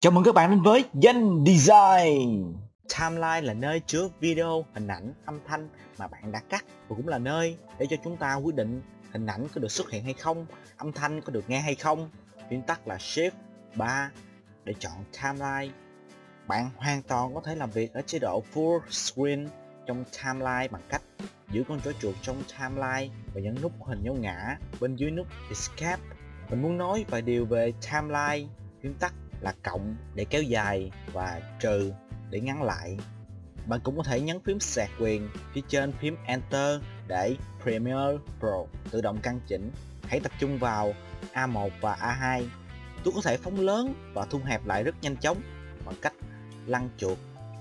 Chào mừng các bạn đến với Danh Design. Timeline là nơi chứa video, hình ảnh, âm thanh mà bạn đã cắt Và cũng là nơi để cho chúng ta quyết định hình ảnh có được xuất hiện hay không Âm thanh có được nghe hay không. Nguyên tắc là Shift 3 để chọn Timeline. Bạn hoàn toàn có thể làm việc ở chế độ Full Screen trong Timeline bằng cách giữ con chó chuột trong Timeline và nhấn nút hình dấu ngã bên dưới nút Escape. Mình muốn nói vài điều về Timeline Nguyên tắc là cộng để kéo dài và trừ để ngắn lại. Bạn cũng có thể nhấn phím sạc quyền phía trên phím Enter để Premiere Pro tự động căn chỉnh. Hãy tập trung vào A1 và A2. Tôi có thể phóng lớn và thu hẹp lại rất nhanh chóng bằng cách lăn chuột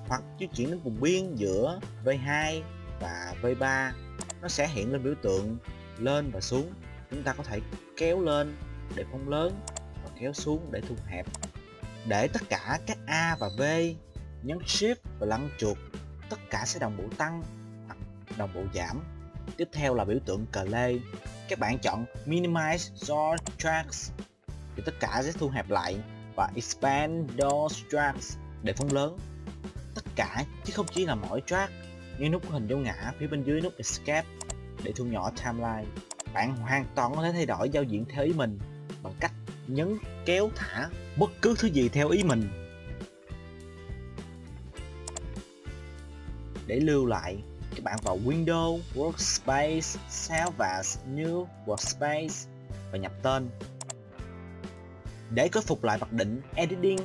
hoặc di chuyển đến vùng biên giữa V2 và V3 nó sẽ hiện lên biểu tượng lên và xuống chúng ta có thể kéo lên để phóng lớn và kéo xuống để thu hẹp để tất cả các A và V nhấn Shift và lăn chuột, tất cả sẽ đồng bộ tăng hoặc đồng bộ giảm. Tiếp theo là biểu tượng cờ lê. Các bạn chọn Minimize Source Tracks thì tất cả sẽ thu hẹp lại và Expand Those Tracks để phóng lớn. Tất cả, chứ không chỉ là mỗi track. Như nút hình dấu ngã phía bên dưới nút Escape để thu nhỏ timeline. Bạn hoàn toàn có thể thay đổi giao diện theo ý mình bằng cách nhấn kéo thả bất cứ thứ gì theo ý mình. Để lưu lại, các bạn vào Windows, Workspace Save as New Workspace và nhập tên. Để khôi phục lại mặc định Editing,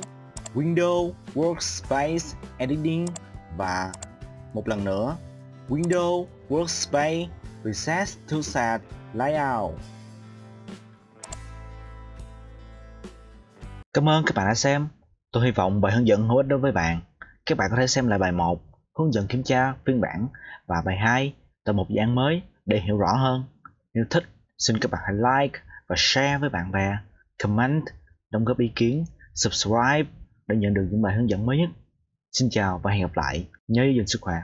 Windows, Workspace, Editing và một lần nữa, Windows, Workspace, Reset to Set Layout. Cảm ơn các bạn đã xem. Tôi hy vọng bài hướng dẫn hữu ích đối với bạn. Các bạn có thể xem lại bài 1, hướng dẫn kiểm tra phiên bản và bài 2 tại một dự mới để hiểu rõ hơn. Nếu thích, xin các bạn hãy like và share với bạn bè, comment, đóng góp ý kiến, subscribe để nhận được những bài hướng dẫn mới nhất. Xin chào và hẹn gặp lại. Nhớ giữ gìn sức khỏe.